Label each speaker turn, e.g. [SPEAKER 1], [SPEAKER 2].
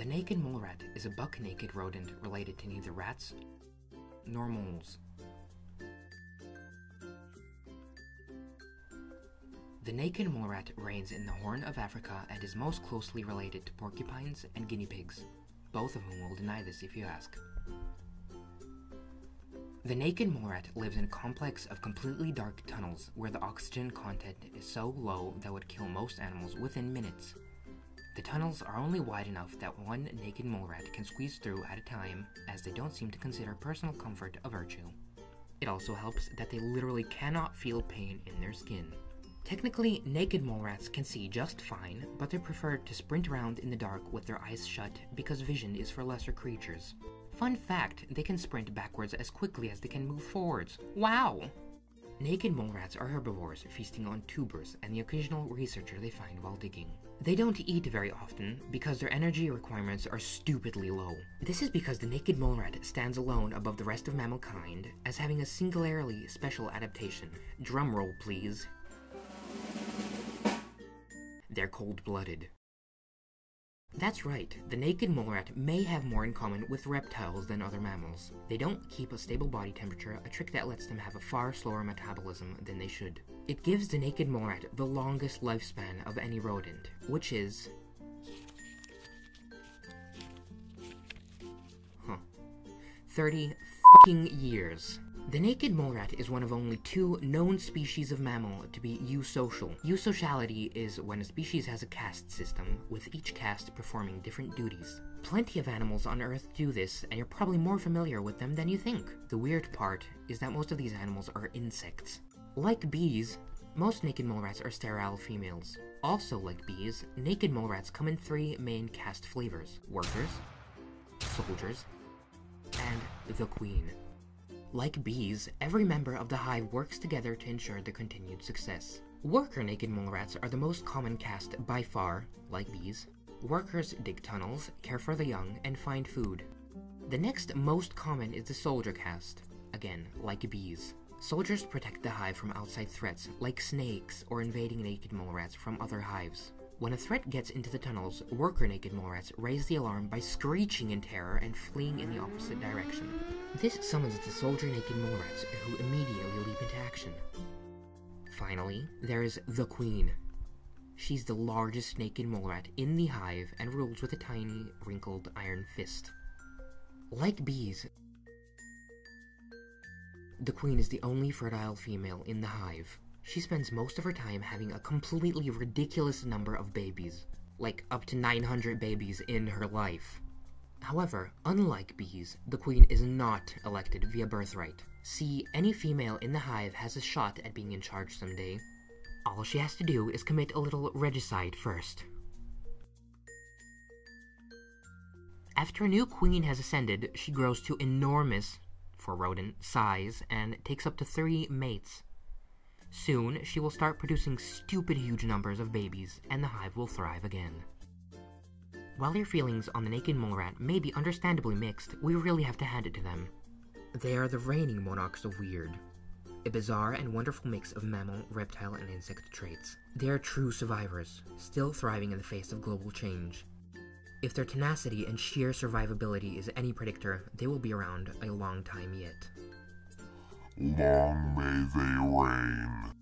[SPEAKER 1] The naked mole rat is a buck naked rodent related to neither rats nor moles. The naked mole rat reigns in the Horn of Africa and is most closely related to porcupines and guinea pigs, both of whom will deny this if you ask. The naked mole rat lives in a complex of completely dark tunnels where the oxygen content is so low that would kill most animals within minutes. The tunnels are only wide enough that one naked mole rat can squeeze through at a time, as they don't seem to consider personal comfort a virtue. It also helps that they literally cannot feel pain in their skin. Technically, naked mole rats can see just fine, but they prefer to sprint around in the dark with their eyes shut because vision is for lesser creatures. Fun fact, they can sprint backwards as quickly as they can move forwards. Wow! Naked mole rats are herbivores, feasting on tubers and the occasional researcher they find while digging. They don't eat very often because their energy requirements are stupidly low. This is because the naked mole rat stands alone above the rest of mammal kind as having a singularly special adaptation. Drumroll, please. They're cold blooded. That's right, the naked mole rat may have more in common with reptiles than other mammals. They don't keep a stable body temperature, a trick that lets them have a far slower metabolism than they should. It gives the naked mole rat the longest lifespan of any rodent, which is. Huh. 30 fucking years. The naked mole rat is one of only two known species of mammal to be eusocial. Eusociality is when a species has a caste system, with each caste performing different duties. Plenty of animals on Earth do this, and you're probably more familiar with them than you think. The weird part is that most of these animals are insects. Like bees, most naked mole rats are sterile females. Also like bees, naked mole rats come in three main caste flavors. Workers, soldiers, and the queen. Like bees, every member of the hive works together to ensure the continued success. Worker naked mole rats are the most common caste by far, like bees. Workers dig tunnels, care for the young, and find food. The next most common is the soldier caste, again, like bees. Soldiers protect the hive from outside threats, like snakes or invading naked mole rats from other hives. When a threat gets into the tunnels, worker naked mole rats raise the alarm by screeching in terror and fleeing in the opposite direction. This summons the soldier naked mole rats, who immediately leap into action. Finally, there is the queen. She's the largest naked mole rat in the hive and rules with a tiny, wrinkled iron fist. Like bees, the queen is the only fertile female in the hive. She spends most of her time having a completely ridiculous number of babies, like up to 900 babies in her life. However, unlike bees, the queen is not elected via birthright. See, any female in the hive has a shot at being in charge someday. All she has to do is commit a little regicide first. After a new queen has ascended, she grows to enormous, for rodent, size and takes up to three mates. Soon, she will start producing stupid huge numbers of babies, and the hive will thrive again. While your feelings on the naked mole rat may be understandably mixed, we really have to hand it to them. They are the reigning monarchs of weird. A bizarre and wonderful mix of mammal, reptile, and insect traits. They are true survivors, still thriving in the face of global change. If their tenacity and sheer survivability is any predictor, they will be around a long time yet.
[SPEAKER 2] Long may they reign.